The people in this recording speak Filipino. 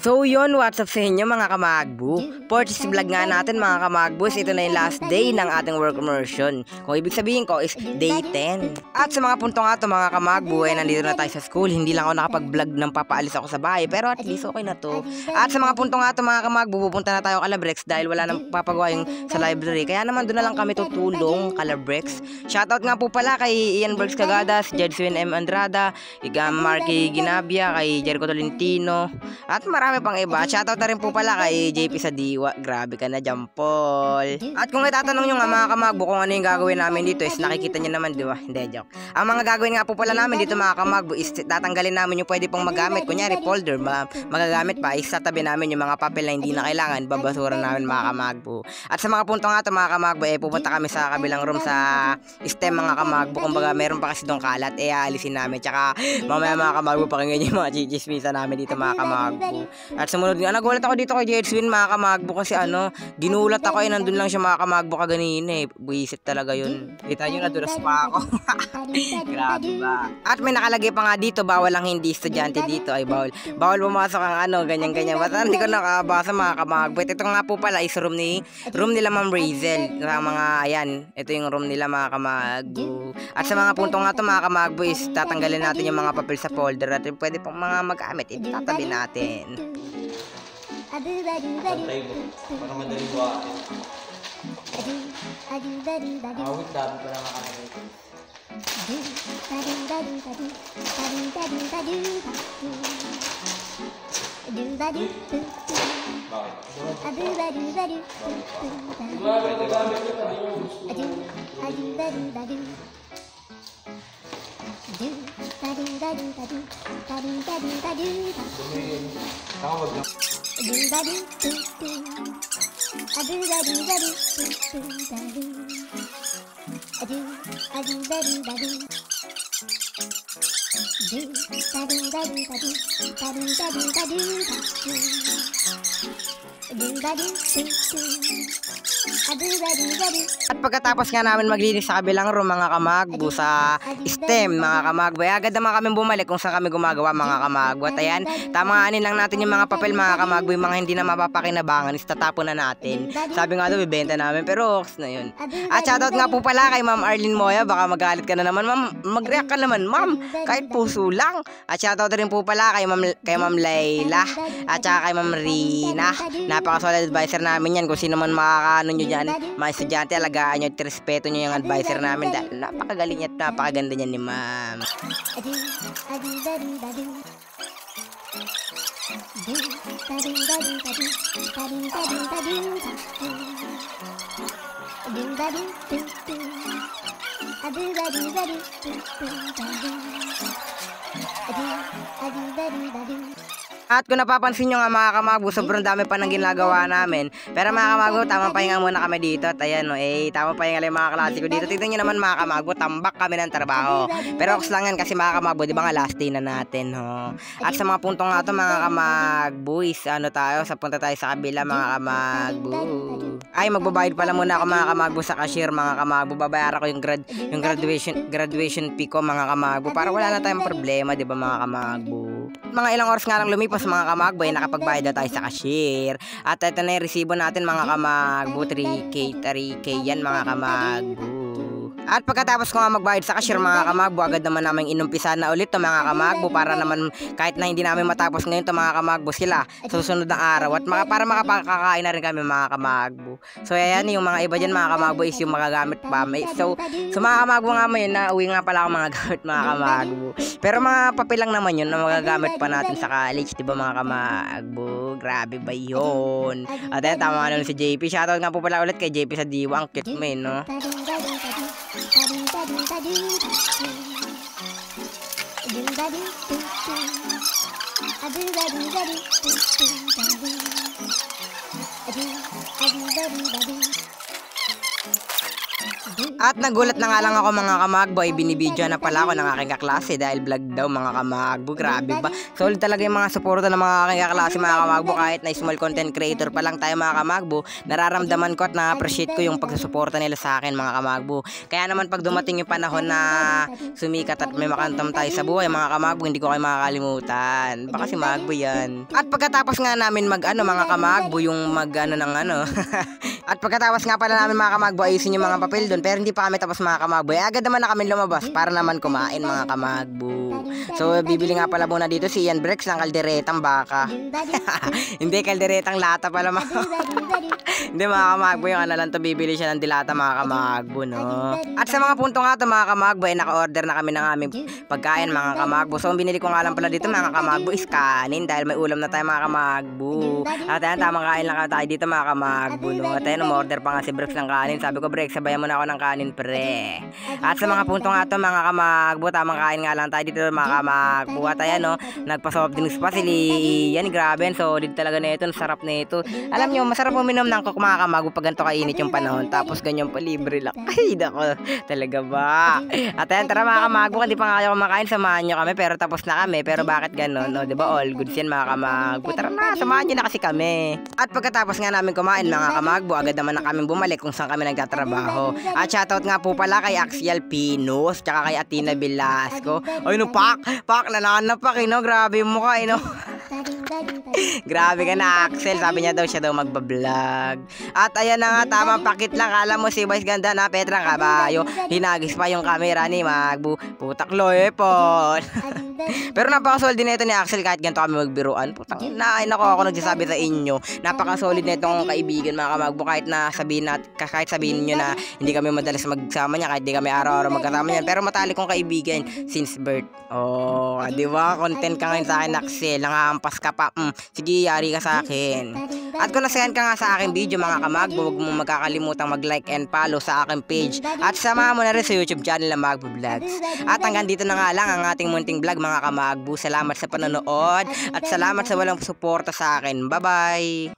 So yun, what's up sa inyo mga kamagbu? Portis vlog nga natin mga kamagbus, ito na yung last day ng ating work immersion. Kung ibig sabihin ko is day 10. At sa mga punto nga to mga kamagbu, eh nandito na tayo sa school, hindi lang ako nakapag-vlog ng papaalis ako sa bahay, pero at least okay na to. At sa mga punto nga to mga kamagbu, pupunta na tayo Calabrex dahil wala nang papagawa yung sa library. Kaya naman doon na lang kami tutulong, Calabrex. Shoutout nga po pala kay Ian Bergs Cagadas, Jedwin M. Andrada, Igam Marky Ginabia, kay Jericho Tolentino, at marami pang iba. Shoutout na rin po pala kay JP sa Diwa. Grabe ka na dyan, Paul. At kung itatanong nyo nga mga kamagbo kung ano yung gagawin namin dito is nakikita nyo naman, di ba? Hindi, joke. Ang mga gagawin nga po pala namin dito mga kamagbo is tatanggalin namin yung pwede pong magamit. Kunyari, folder, ma magagamit pa. Is tatabi namin yung mga papel na hindi na kailangan. Babasura namin mga kamagbo. At sa mga punto nga to mga kamagbo, eh pupunta kami sa kabilang room sa STEM mga kamagbo. Kumbaga meron pa kasi doon kalat, eh aalisin namin. Tsaka mamaya mga kamagbo, pakinggan yung mga chichismisa namin dito mga kamagbo. At sumunod nga, nagulat ako dito kay Jedwin mga kamagbo kasi ano, ginulat ako eh, nandun lang siya mga kamagbo kaganina eh. Buisit talaga yun. Kita nyo, nadulas pa ako. Grabe ba? At may nakalagay pa nga dito, bawal ang hindi estudyante dito ay bawal. Bawal pumasok ang ano, ganyan-ganyan. Basta hindi ko nakabasa mga kamagbo. Ito nga po pala is room ni room nila Ma'am Razel. Sa mga ayan, ito yung room nila mga kamagbo. At sa mga punto nga to mga kamagbo is tatanggalin natin yung mga papel sa folder at pwede pang mga magamit. Itatabi natin. Adu dadu dadu. Para madaling buhatin. Adu adu dadu dadu. Awit dami ko na makakalimutan. Adu dadu dadu dadu. Dadu dadu dadu dadu. Adu dadu dadu. Adu dadu dadu dadu. Adu dadu dadu dadu. Lang nakalagay. Bakit? Tawag na. At pagkatapos nga namin maglinis sa kabilang room mga kamagbo sa STEM mga kamagbo, eh, agad naman kami bumalik kung saan kami gumagawa mga kamagbo. At ayan, tamaanin lang natin yung mga papel mga kamagbo, yung mga hindi na mapapakinabangan is tatapon na natin. Sabi nga daw, bibenta namin, pero ox na yun. At shoutout nga po pala kay Ma'am Arlene Moya, baka magalit ka na naman. Ma'am, mag-react ka naman, ma'am, kahit puso lang. At shoutout rin po pala kay Ma'am, kay Ma'am Layla, at saka kay Ma'am Rina. Napaka-solid advisor namin yan. Kung sino man makakaano nyo dyan, mga estudyante, alagaan nyo at respeto nyo yung advisor namin. Dahil napakagaling at napakaganda niyan ni ma'am. At kung napapansin nyo nga mga kamagbo, sobrang dami pa ng ginagawa namin. Pero mga kamagbo, tamang pahinga muna kami dito. At ayan, no, eh, tamang pahinga lang mga klase ko dito. Tignan nyo naman mga kamagbo, tambak kami ng trabaho. Pero oks lang yan kasi mga kamagbo, di ba nga last day na natin, ho. At sa mga punto nga to mga kamagbo, is ano tayo, sa punta tayo sa kabila mga kamagbo. Ay, magbabayad pala muna ako mga kamagbo sa cashier mga kamagbo. Babayaran ko yung grad yung graduation graduation fee ko mga kamagbo para wala na tayong problema, di ba mga kamagbo. Mga ilang oras nga lang lumipas mga kamagbo, ay nakapagbayad na tayo sa cashier. At ito na yung resibo natin mga kamagbo, 3K, 3K yan mga kamagbo. At pagkatapos ko nga magbayad sa cashier mga kamagbo, agad naman namin inumpisa na ulit to mga kamagbo para naman kahit na hindi namin matapos ngayon to mga kamagbo sila sa susunod ng araw at maka, para makapakakain na rin kami mga kamagbo. So ayan yung mga iba dyan mga kamagbo is yung magagamit pa. So, so mga kamagbo nga ngayon na uwi nga pala ako mga gamit mga kamagbo. Pero mga papel lang naman yun na magagamit pa natin sa college, di ba mga kamagbo? Grabe ba yun? At ayan, tama nga si JP. Shoutout nga po pala ulit kay JP sa Diwa. Ang cute mo yun, no? do ba do ba do At nagulat na nga lang ako mga kamagbo ay binibidyo na pala ako ng aking kaklase dahil vlog daw mga kamagbo. Grabe ba? Solid talaga yung mga suporta ng mga aking kaklase mga kamagbo kahit na small content creator pa lang tayo mga kamagbo. Nararamdaman ko at na-appreciate ko yung pagsusuporta nila sa akin mga kamagbo. Kaya naman pag dumating yung panahon na sumikat at may makantam tayo sa buhay mga kamagbo hindi ko kayo makakalimutan. Baka si Magbo yan. At pagkatapos nga namin mag ano mga kamagbo yung mag ano ng ano. at pagkatapos nga pala namin mga kamagbo ayusin yung mga papel doon pero hindi pa kami tapos mga kamagbo. Eh, agad naman na kami lumabas para naman kumain mga kamagbo. So bibili nga pala muna dito si Ian Brex ng kalderetang baka. hindi kalderetang lata pala mga Hindi mga kamagbo yung ano lang to bibili siya ng dilata mga kamagbo no. At sa mga punto nga to mga kamagbo ay naka-order na kami ng aming pagkain mga kamagbo. So binili ko nga lang pala dito mga kamagbo is kanin dahil may ulam na tayo mga kamagbo. At ayan tamang kain lang tayo dito mga kamagbo no. At ayan umorder pa nga si Brex ng kanin. Sabi ko Brex sabayan mo na ako ng kanin pre. At sa mga punto nga to mga kamagbo tamang kain nga lang tayo dito mga kamagbo. At ayan no nagpa-soft drinks pa sili. Yan grabe so solid talaga na ito. Sarap na ito. Alam nyo masarap uminom ng coke mga kamagbo pag ganito kainit yung panahon. Tapos ganyan pa libre lang. Ay dako talaga ba? At ayan tara mga kamagbo hindi pa nga kayo kumakain samahan nyo kami pero tapos na kami. Pero bakit ganun? No, 'di ba all goods yan mga kamagbo. Tara na samahan nyo na kasi kami. At pagkatapos nga namin kumain mga kamagbo agad naman na kami bumalik kung saan kami nagtatrabaho. At shoutout nga po pala kay Axial Pinos tsaka kay Atina Velasco. Ay no pak, pak nananapak eh no. Grabe yung mukha eh no. Grabe ka na, Axel. Sabi niya daw siya daw magbablog. At ayan na nga, tamang pakit lang. Kala mo si Vice ganda na, Petra Kabayo. Hinagis pa yung camera ni Magbu. Putak loepon. Pero napaka-solid din ito ni Axel kahit ganito kami magbiruan. Putang ina, ay nako ako nagsasabi sa inyo. Napaka-solid na itong kaibigan mga kamagbo kahit na sabihin nat kahit sabihin niyo na hindi kami madalas magsama niya kahit di kami araw-araw magkasama niya. Pero matalik kong kaibigan since birth. Oh, di ba? Content ka ngayon sa akin, Axel. Nangahampas ka pa. Mm, sige, yari ka sa akin. At kung nasayan ka nga sa aking video mga kamagbo, huwag mo magkakalimutang mag-like and follow sa aking page. At samahan mo na rin sa YouTube channel na Magbo Vlogs. At hanggang dito na nga lang ang ating munting vlog mga kamagbo. Salamat sa panonood at salamat sa walang suporta sa akin. Bye-bye!